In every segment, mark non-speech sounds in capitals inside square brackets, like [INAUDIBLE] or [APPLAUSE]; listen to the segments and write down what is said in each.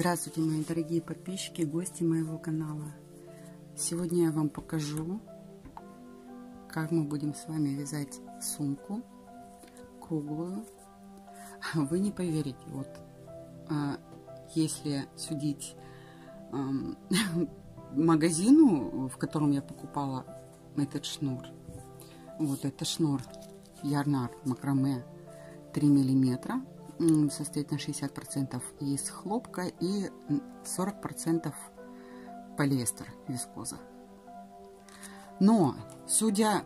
Здравствуйте, мои дорогие подписчики, гости моего канала. Сегодня я вам покажу, как мы будем с вами вязать сумку круглую. Вы не поверите, вот а, если судить [LAUGHS] магазину, в котором я покупала этот шнур, вот это шнур Ярнар Макраме 3 миллиметра, состоит на 60% из хлопка и 40% полиэстер вискоза. Но, судя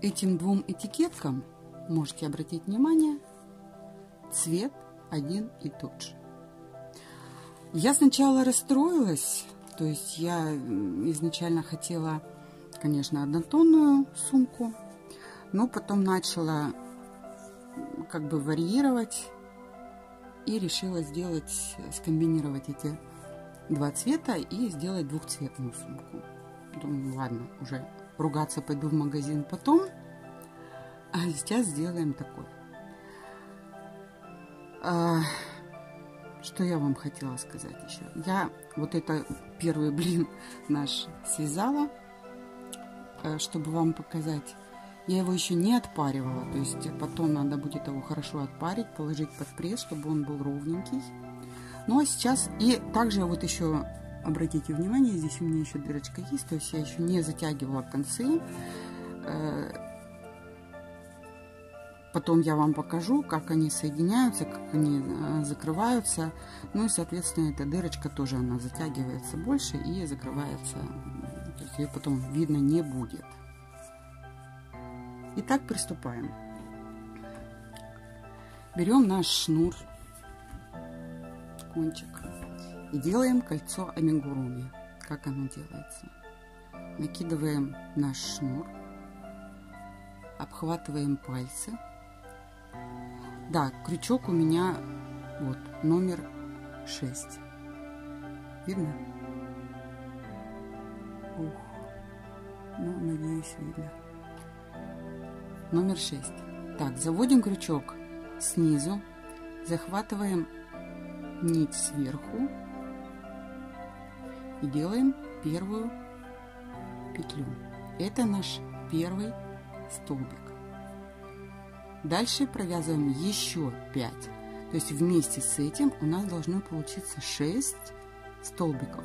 этим двум этикеткам, можете обратить внимание, цвет один и тот же. Я сначала расстроилась, то есть я изначально хотела, конечно, однотонную сумку, но потом начала как бы варьировать и решила сделать, скомбинировать эти два цвета и сделать двухцветную сумку. Думаю, ладно, уже ругаться пойду в магазин потом, а сейчас сделаем такой. А, что я вам хотела сказать еще? Я вот это первый блин наш связала, э, чтобы вам показать я его еще не отпаривала, то есть потом надо будет его хорошо отпарить, положить под пресс, чтобы он был ровненький. Ну а сейчас, и также вот еще, обратите внимание, здесь у меня еще дырочка есть, то есть я еще не затягивала концы. Э, потом я вам покажу, как они соединяются, как они э, закрываются. Ну и, соответственно, эта дырочка тоже, она затягивается больше и закрывается. То есть ее потом видно не будет. Итак, приступаем. Берем наш шнур, кончик, и делаем кольцо амигуруми. Как оно делается? Накидываем наш шнур, обхватываем пальцы. Да, крючок у меня вот номер 6. Видно? Ух, ну, надеюсь, видно номер 6. Так, заводим крючок снизу, захватываем нить сверху и делаем первую петлю. Это наш первый столбик. Дальше провязываем еще 5. То есть вместе с этим у нас должно получиться 6 столбиков.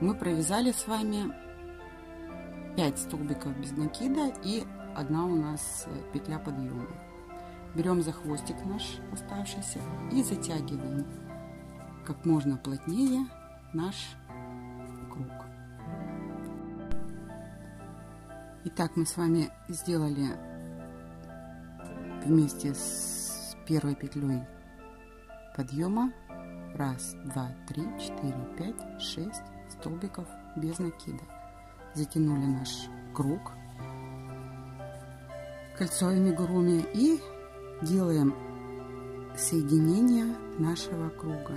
Мы провязали с вами 5 столбиков без накида и одна у нас э, петля подъема. Берем за хвостик наш оставшийся и затягиваем как можно плотнее наш круг. Итак, мы с вами сделали вместе с первой петлей подъема Раз, два, три, четыре, пять, шесть столбиков без накида. Затянули наш круг кольцовыми гуруми и делаем соединение нашего круга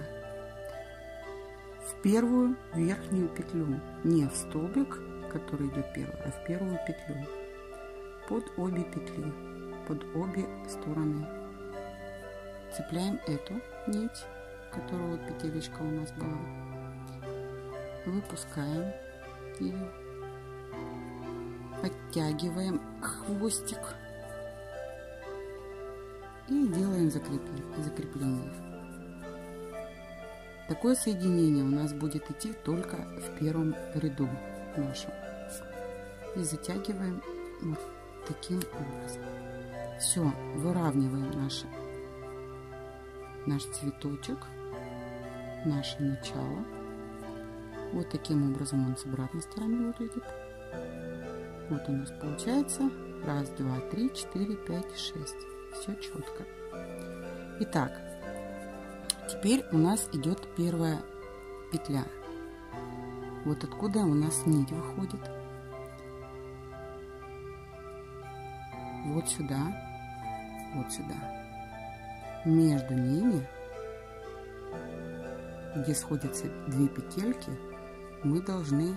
в первую верхнюю петлю, не в столбик, который идет первый, а в первую петлю под обе петли, под обе стороны. Цепляем эту нить которая вот петелечка у нас была. Выпускаем ее. Подтягиваем хвостик. И делаем закрепление. Такое соединение у нас будет идти только в первом ряду нашем. И затягиваем вот таким образом. Все, выравниваем наш, наш цветочек, наше начало. Вот таким образом он с обратной стороны выглядит. Вот у нас получается раз, два, три, четыре, пять, шесть. Все четко. Итак, теперь у нас идет первая петля. Вот откуда у нас нить выходит. Вот сюда, вот сюда. Между ними, где сходятся две петельки, мы должны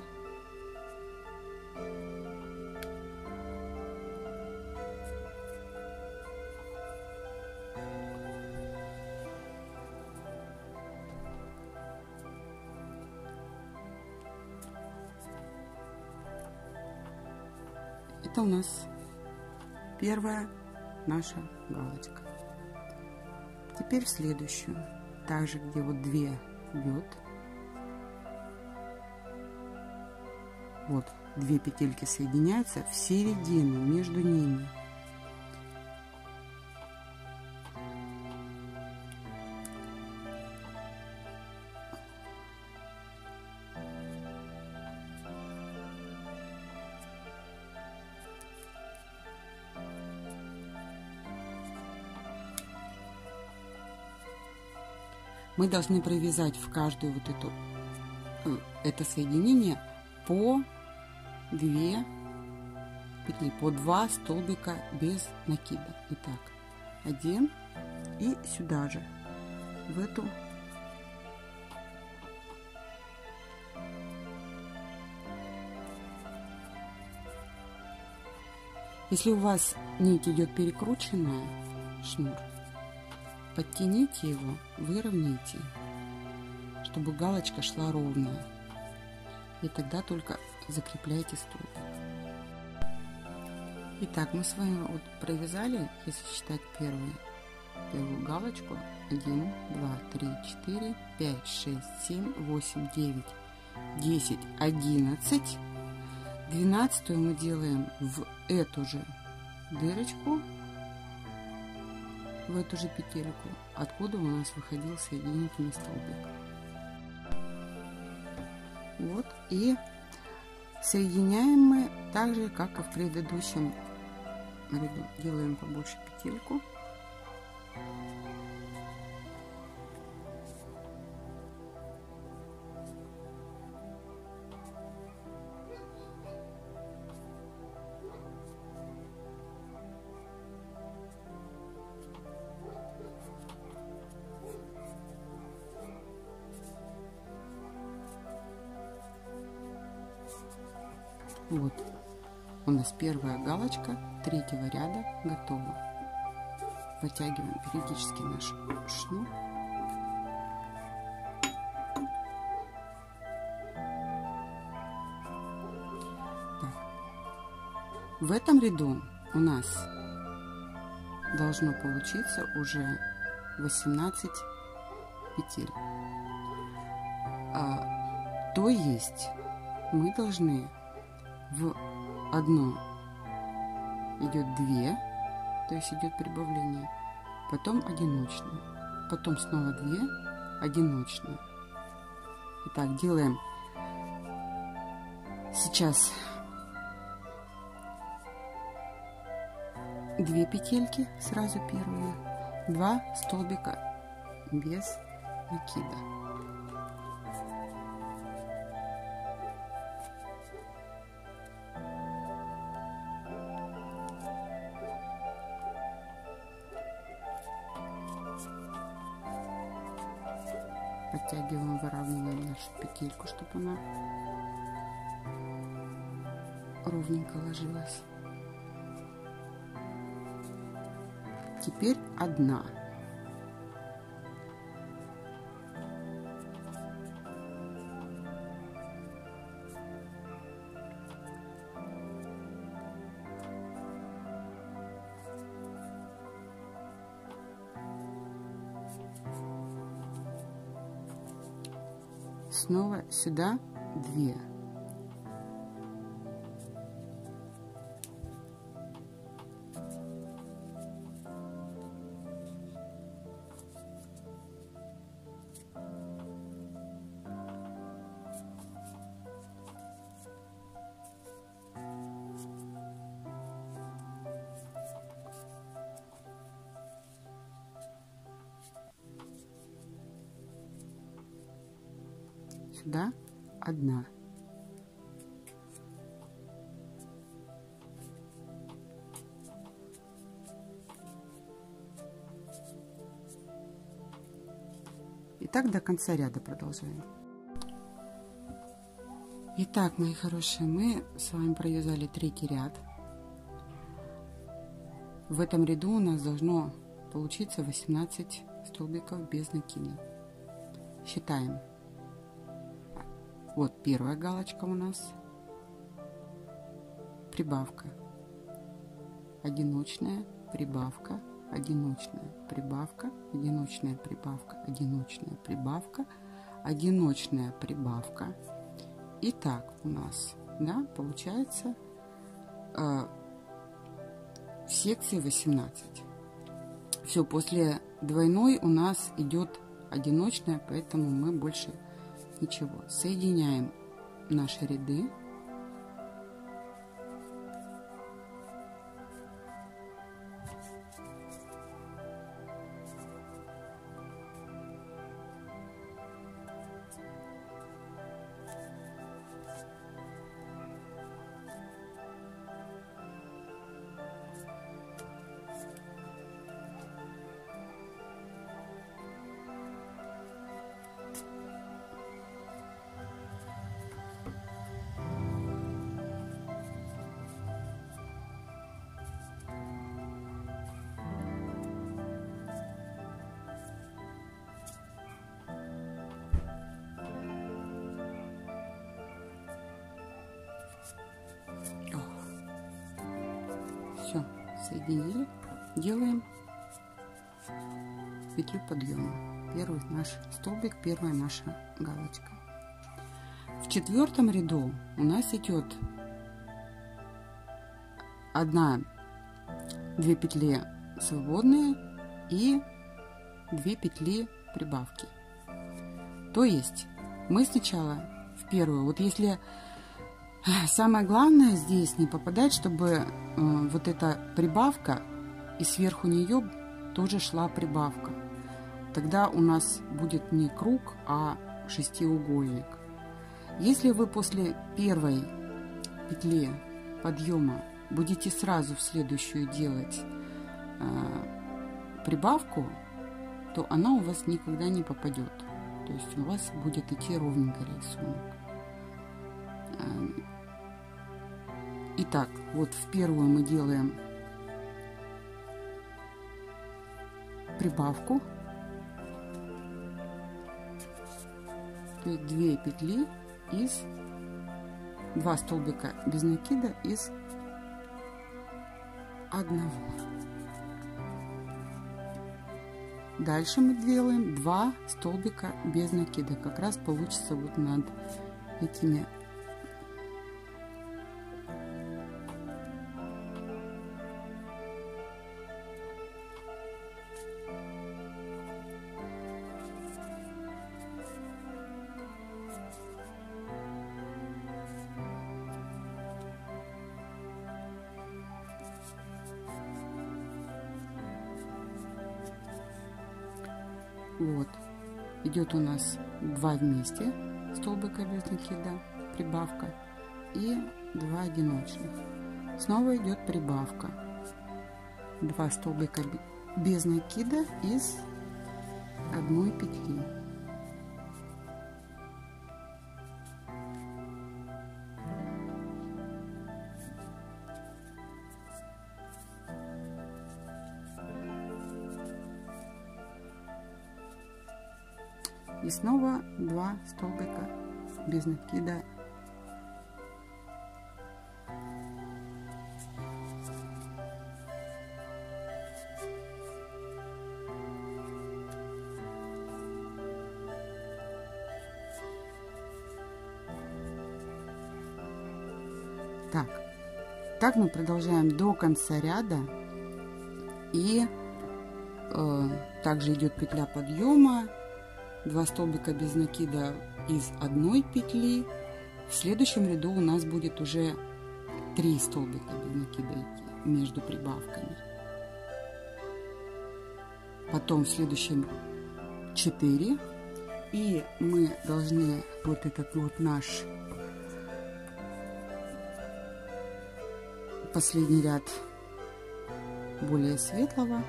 Это у нас первая наша галочка. Теперь в следующую. Также, где вот две бед. Вот, две петельки соединяются в середину между ними. мы должны провязать в каждую вот эту э, это соединение по 2 петли, по 2 столбика без накида. Итак, один и сюда же, в эту Если у вас нить идет перекрученная, шнур, Подтяните его, выровняйте, чтобы галочка шла ровная. И тогда только закрепляйте столбик. Итак, мы с вами вот провязали, если считать первую, первую галочку, 1, 2, 3, 4, 5, 6, 7, 8, 9, 10, 11. 12 мы делаем в эту же дырочку в эту же петельку, откуда у нас выходил соединительный столбик. Вот, и соединяем мы так же, как и в предыдущем ряду. Делаем побольше петельку. Вот у нас первая галочка третьего ряда готова. Вытягиваем периодически наш шнур. Так. В этом ряду у нас должно получиться уже 18 петель. А, то есть мы должны в одно идет две, то есть идет прибавление, потом одиночные, потом снова две одиночные. Итак, делаем сейчас две петельки, сразу первые, два столбика без накида. Подтягиваем, выравниваем нашу петельку, чтобы она ровненько ложилась. Теперь одна. Сюда 2 сюда одна. И так до конца ряда продолжаем. Итак, мои хорошие, мы с вами провязали третий ряд. В этом ряду у нас должно получиться 18 столбиков без накида. Считаем. Вот первая галочка у нас. Прибавка. Одиночная прибавка одиночная прибавка, одиночная прибавка, одиночная прибавка, одиночная прибавка. И так у нас, да, получается э, в секции 18. Все, после двойной у нас идет одиночная, поэтому мы больше ничего. Соединяем наши ряды. Подъема. Первый наш столбик, первая наша галочка. В четвертом ряду у нас идет одна, две петли свободные и две петли прибавки. То есть мы сначала в первую, вот если Самое главное здесь не попадать, чтобы э, вот эта прибавка и сверху нее тоже шла прибавка. Тогда у нас будет не круг, а шестиугольник. Если вы после первой петли подъема будете сразу в следующую делать э, прибавку, то она у вас никогда не попадет. То есть у вас будет идти ровненько рисунок. Э, Итак, вот в первую мы делаем прибавку. Есть 2 петли из 2 столбика без накида из одного. Дальше мы делаем 2 столбика без накида. Как раз получится вот над этими вместе столбика без накида, прибавка и два одиночных. Снова идет прибавка. Два столбика без накида из одной петли. И снова два столбика без накида. Так так мы продолжаем до конца ряда. И э, также идет петля подъема 2 столбика без накида из одной петли. В следующем ряду у нас будет уже 3 столбика без накида между прибавками. Потом в следующем 4 И мы должны вот этот вот наш последний ряд более светлого.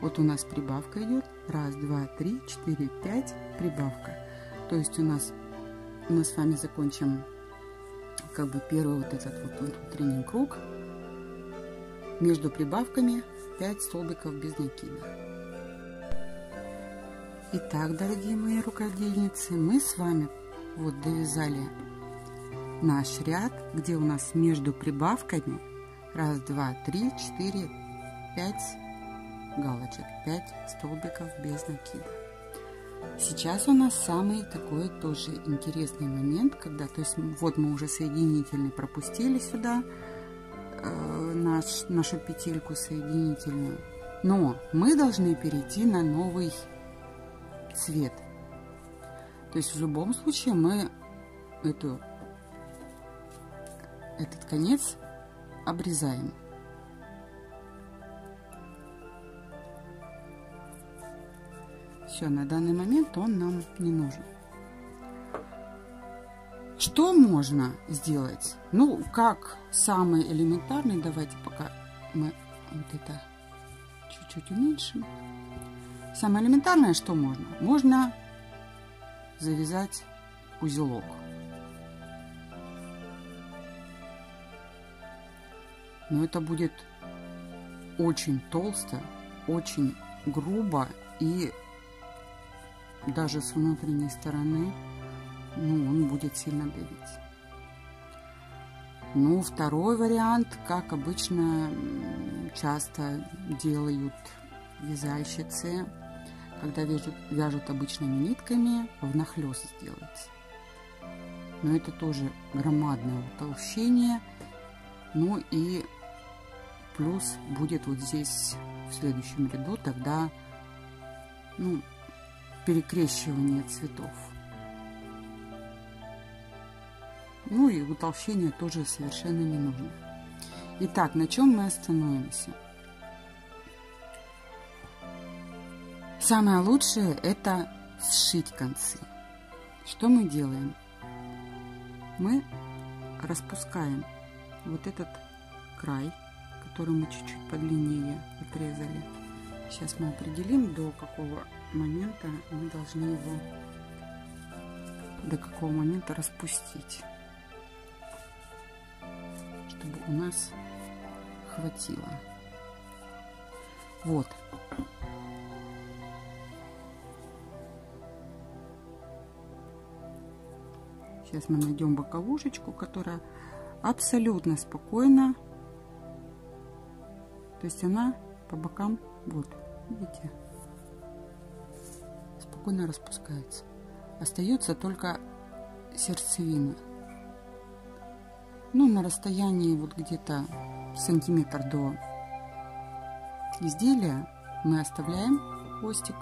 Вот у нас прибавка идет. Раз, два, три, четыре, пять. Прибавка. То есть у нас мы с вами закончим как бы первый вот этот вот внутренний круг. Между прибавками 5 столбиков без накида. Итак, дорогие мои рукодельницы, мы с вами вот довязали наш ряд, где у нас между прибавками раз, два, три, четыре, пять галочек, пять столбиков без накида. Сейчас у нас самый такой тоже интересный момент, когда, то есть вот мы уже соединительный пропустили сюда, э, наш, нашу петельку соединительную, но мы должны перейти на новый цвет. То есть в любом случае мы эту, этот конец обрезаем. Все, на данный момент он нам не нужен. Что можно сделать? Ну, как самый элементарный, давайте пока мы вот это чуть-чуть уменьшим. Самое элементарное, что можно? Можно завязать узелок. Но это будет очень толсто, очень грубо и даже с внутренней стороны ну, он будет сильно давить. Ну, второй вариант, как обычно часто делают вязальщицы, когда вяжут, вяжут обычными нитками, внахлёст сделать. Но это тоже громадное утолщение. Ну и плюс будет вот здесь в следующем ряду тогда ну, перекрещивание цветов. Ну и утолщение тоже совершенно не нужно. Итак, на чем мы остановимся? Самое лучшее это сшить концы. Что мы делаем? Мы распускаем вот этот край, который мы чуть-чуть подлиннее отрезали. Сейчас мы определим, до какого момента мы должны его, до какого момента распустить, чтобы у нас хватило. Вот, Сейчас мы найдем боковушечку, которая абсолютно спокойно. То есть она по бокам, вот, видите, спокойно распускается. Остается только сердцевина. Ну, на расстоянии вот где-то сантиметр до изделия мы оставляем хвостик.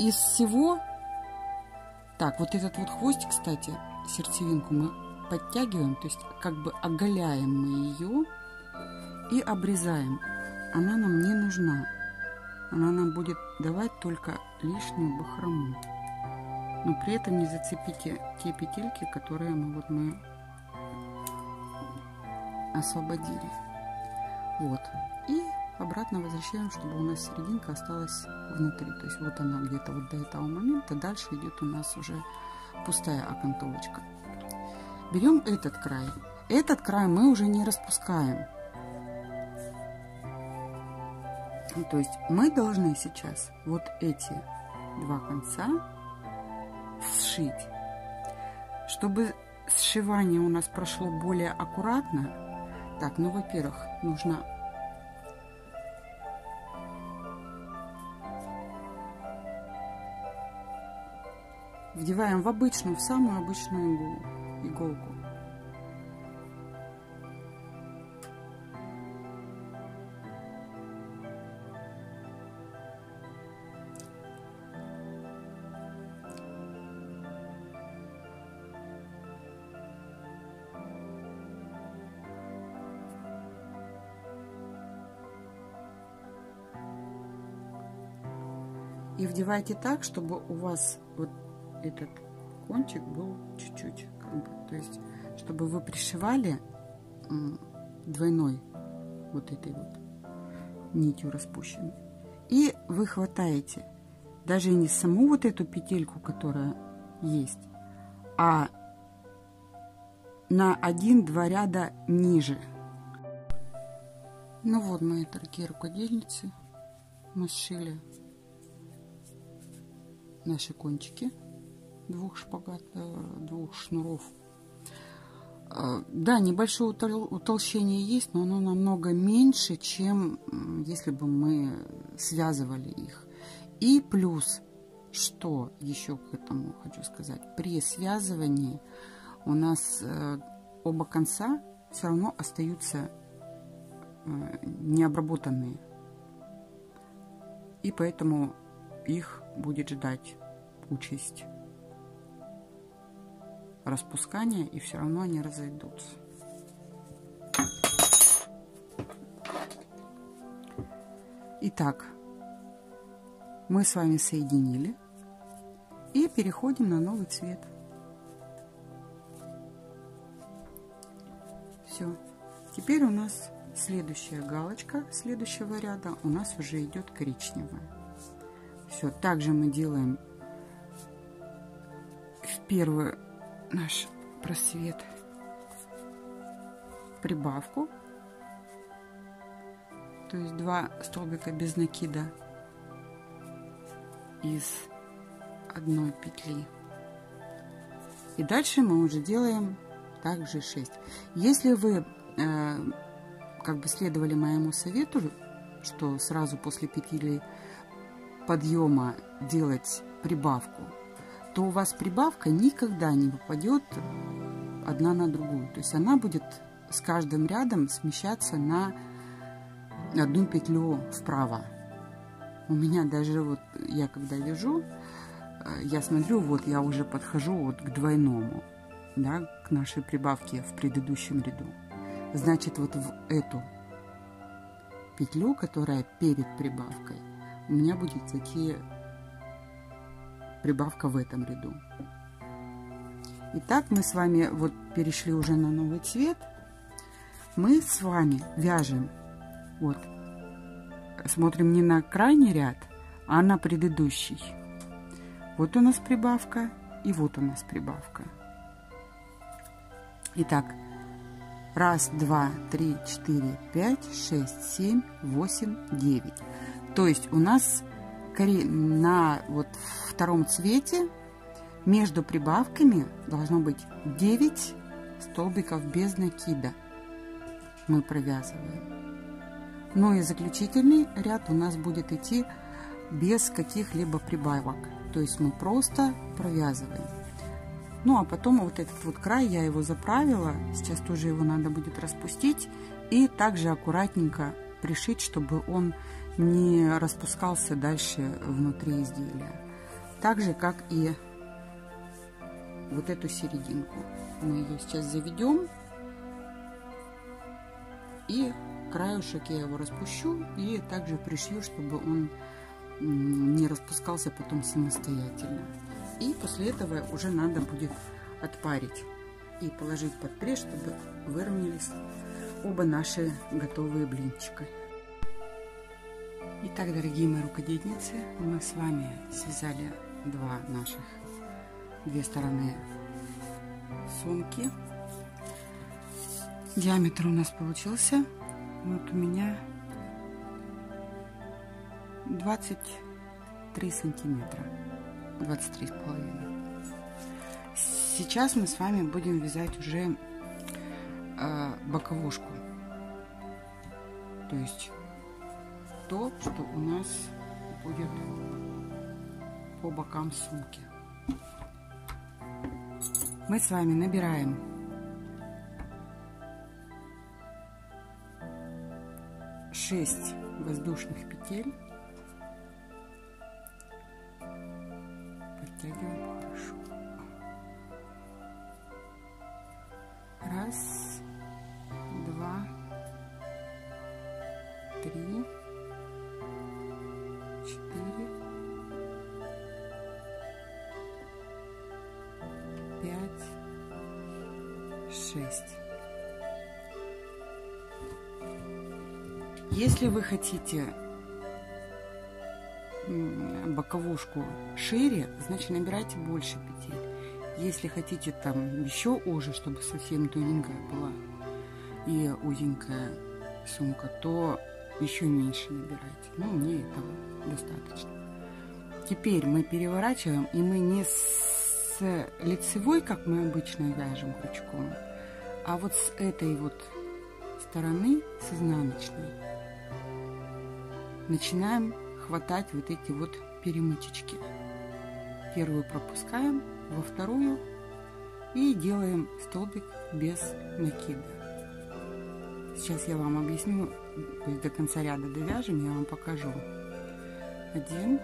Из всего так, вот этот вот хвостик, кстати, сердцевинку мы подтягиваем, то есть как бы оголяем мы ее и обрезаем. Она нам не нужна. Она нам будет давать только лишнюю бахрому. Но при этом не зацепите те петельки, которые мы вот мы освободили. Вот. И обратно возвращаем, чтобы у нас серединка осталась внутри. То есть вот она где-то вот до этого момента. Дальше идет у нас уже пустая окантовочка. Берем этот край. Этот край мы уже не распускаем. То есть мы должны сейчас вот эти два конца сшить. Чтобы сшивание у нас прошло более аккуратно, так, ну, во-первых, нужно вдеваем в обычную, в самую обычную иглу, иголку. Вдевайте так, чтобы у вас вот этот кончик был чуть-чуть, как бы, то есть, чтобы вы пришивали двойной вот этой вот нитью распущенной. И вы хватаете даже не саму вот эту петельку, которая есть, а на один-два ряда ниже. Ну вот, мои дорогие рукодельницы, мы сшили наши кончики двух шпагат, э, двух шнуров. Э, да, небольшое утолщение есть, но оно намного меньше, чем если бы мы связывали их. И плюс, что еще к этому хочу сказать, при связывании у нас э, оба конца все равно остаются необработанные. И поэтому их будет ждать участь распускания, и все равно они разойдутся. Итак, мы с вами соединили и переходим на новый цвет. Все. Теперь у нас следующая галочка следующего ряда у нас уже идет коричневая. Все, также мы делаем в первый наш просвет прибавку, то есть два столбика без накида из одной петли. И дальше мы уже делаем также 6. Если вы э, как бы следовали моему совету, что сразу после петли подъема делать прибавку, то у вас прибавка никогда не выпадет одна на другую. То есть она будет с каждым рядом смещаться на одну петлю вправо. У меня даже вот, я когда вяжу, э, я смотрю, вот я уже подхожу вот к двойному, да, к нашей прибавке в предыдущем ряду. Значит, вот в эту петлю, которая перед прибавкой, у меня будет идти прибавка в этом ряду. Итак, мы с вами вот перешли уже на новый цвет. Мы с вами вяжем, вот, смотрим не на крайний ряд, а на предыдущий. Вот у нас прибавка и вот у нас прибавка. Итак, Раз, два, три, четыре, пять, шесть, семь, восемь, девять. То есть у нас на вот втором цвете между прибавками должно быть 9 столбиков без накида. Мы провязываем. Ну и заключительный ряд у нас будет идти без каких-либо прибавок. То есть мы просто провязываем. Ну, а потом вот этот вот край, я его заправила. Сейчас тоже его надо будет распустить. И также аккуратненько пришить, чтобы он не распускался дальше внутри изделия. Так же, как и вот эту серединку. Мы ее сейчас заведем. И краюшек я его распущу и также пришью, чтобы он не распускался потом самостоятельно. И после этого уже надо будет отпарить и положить под пресс, чтобы выровнялись оба наши готовые блинчика. Итак, дорогие мои рукодельницы, мы с вами связали два наших, две стороны сумки. Диаметр у нас получился, вот у меня 23 сантиметра. 23 с половиной. Сейчас мы с вами будем вязать уже э, боковушку. То есть то, что у нас будет по бокам сумки. Мы с вами набираем шесть воздушных петель Подтягиваем хорошо. Раз, Если вы хотите боковушку шире, значит набирайте больше петель. Если хотите там еще уже, чтобы совсем тоненькая была и узенькая сумка, то еще меньше набирайте. Ну, мне этого достаточно. Теперь мы переворачиваем, и мы не с лицевой, как мы обычно вяжем крючком, а вот с этой вот стороны, с изнаночной, начинаем хватать вот эти вот перемычечки. Первую пропускаем, во вторую и делаем столбик без накида. Сейчас я вам объясню, то есть до конца ряда довяжем, я вам покажу. Один,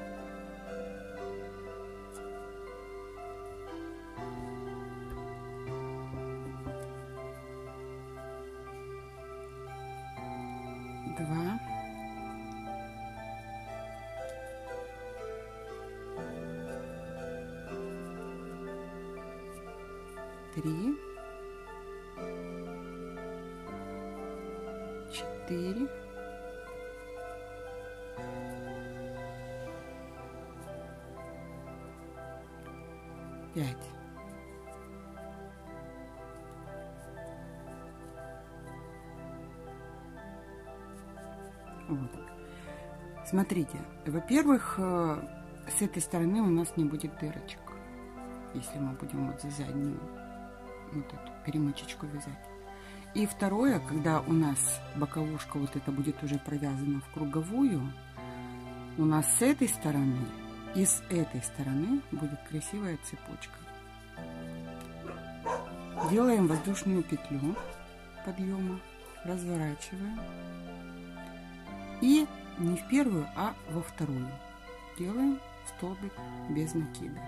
Смотрите, во-первых, э, с этой стороны у нас не будет дырочек, если мы будем вот за заднюю вот эту перемычечку вязать. И второе, когда у нас боковушка вот это будет уже провязана в круговую, у нас с этой стороны и с этой стороны будет красивая цепочка. Делаем воздушную петлю подъема, разворачиваем и не в первую, а во вторую делаем столбик без накида.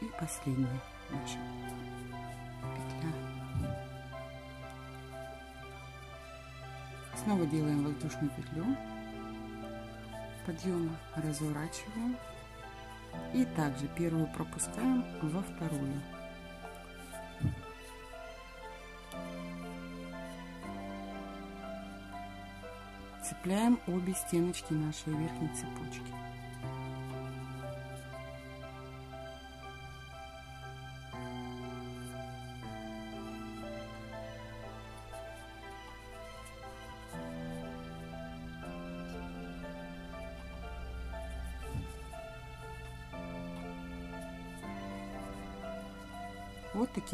И последняя Снова делаем воздушную петлю подъема, разворачиваем и также первую пропускаем во вторую. Цепляем обе стеночки нашей верхней цепочки.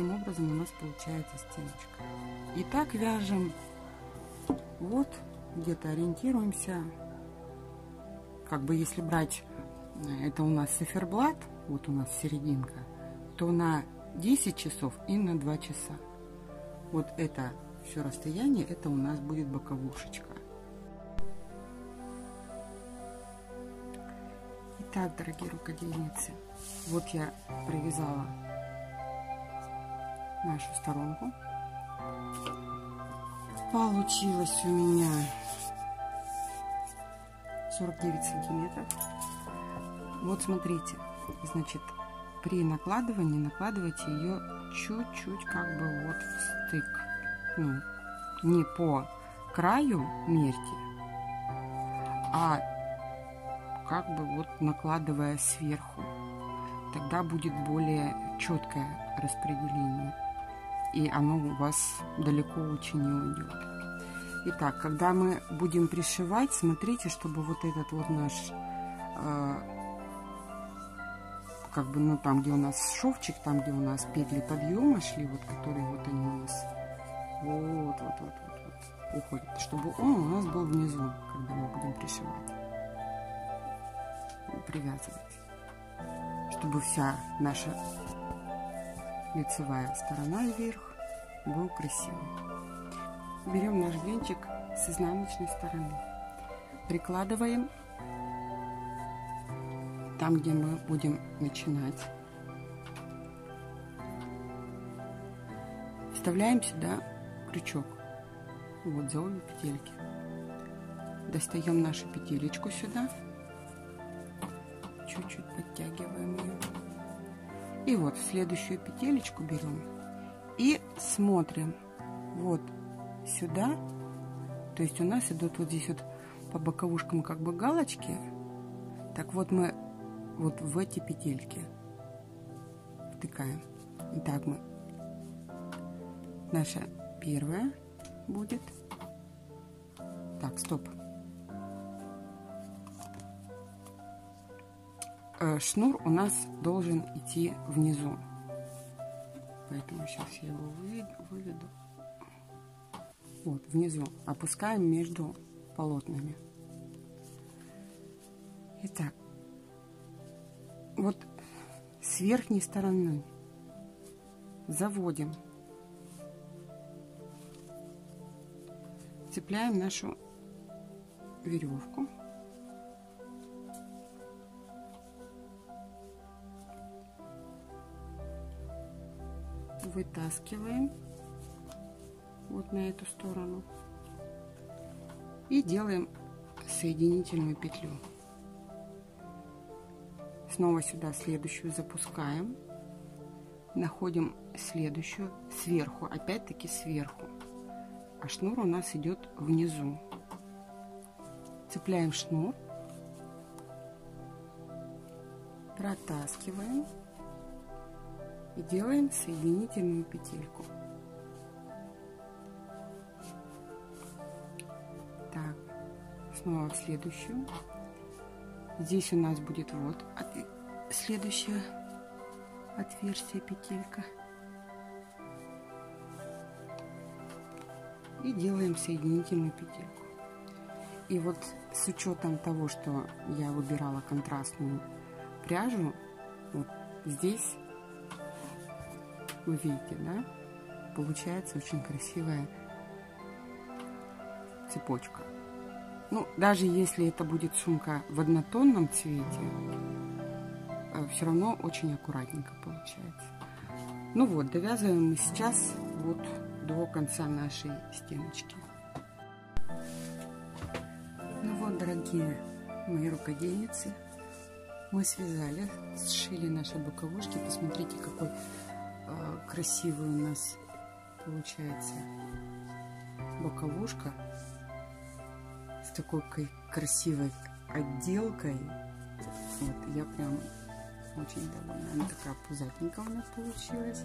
Таким образом у нас получается стеночка. И так вяжем. Вот, где-то ориентируемся. Как бы если брать, э, это у нас циферблат, вот у нас серединка, то на 10 часов и на 2 часа. Вот это все расстояние, это у нас будет боковушечка. Итак, дорогие рукодельницы, вот я провязала нашу сторонку. Получилось у меня 49 сантиметров. Вот смотрите, значит, при накладывании накладывайте ее чуть-чуть как бы вот в стык. Ну, не по краю мерьте, а как бы вот накладывая сверху. Тогда будет более четкое распределение и оно у вас далеко очень не уйдет. Итак, когда мы будем пришивать, смотрите, чтобы вот этот вот наш, э, как бы, ну, там, где у нас шовчик, там, где у нас петли подъема шли, вот, которые вот они у нас, вот, вот, вот, вот, вот уходят, чтобы он у нас был внизу, когда мы будем пришивать, привязывать, чтобы вся наша лицевая сторона вверх был красивый. Берем наш венчик с изнаночной стороны, прикладываем там, где мы будем начинать. Вставляем сюда крючок. Вот за обе петельки. Достаем нашу петелечку сюда. Чуть-чуть подтягиваем ее. Следующую петелечку берем и смотрим вот сюда. То есть у нас идут вот здесь вот по боковушкам как бы галочки. Так вот мы вот в эти петельки втыкаем. Итак, мы наша первая будет. Так, стоп. Шнур у нас должен идти внизу. Поэтому сейчас я его выведу. Вот, внизу. Опускаем между полотнами. Итак, вот с верхней стороны заводим, цепляем нашу веревку. Вытаскиваем вот на эту сторону и делаем соединительную петлю. Снова сюда следующую запускаем. Находим следующую сверху, опять-таки сверху. А шнур у нас идет внизу. Цепляем шнур. Протаскиваем. И делаем соединительную петельку. Так, снова в следующую. Здесь у нас будет вот от, следующее отверстие петелька. И делаем соединительную петельку. И вот с учетом того, что я выбирала контрастную пряжу, вот здесь вы видите, да, получается очень красивая цепочка. Ну, даже если это будет сумка в однотонном цвете, э, все равно очень аккуратненько получается. Ну вот, довязываем мы сейчас вот до конца нашей стеночки. Ну вот, дорогие мои рукодельницы, мы связали, сшили наши боковушки. Посмотрите, какой красивый у нас получается боковушка с такой красивой отделкой. Вот, я прям очень довольна. Она такая пузатенькая у нас получилась.